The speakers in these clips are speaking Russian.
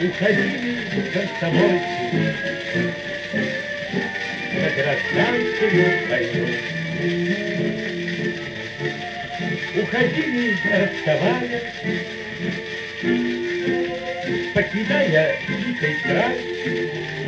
Уходили комсомольцы на гражданскую войну. Уходили, расставая, покидая дикий край.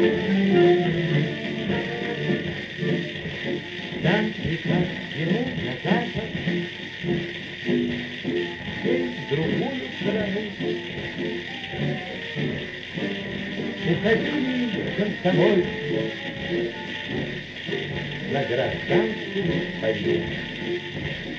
Там река ему на запад, в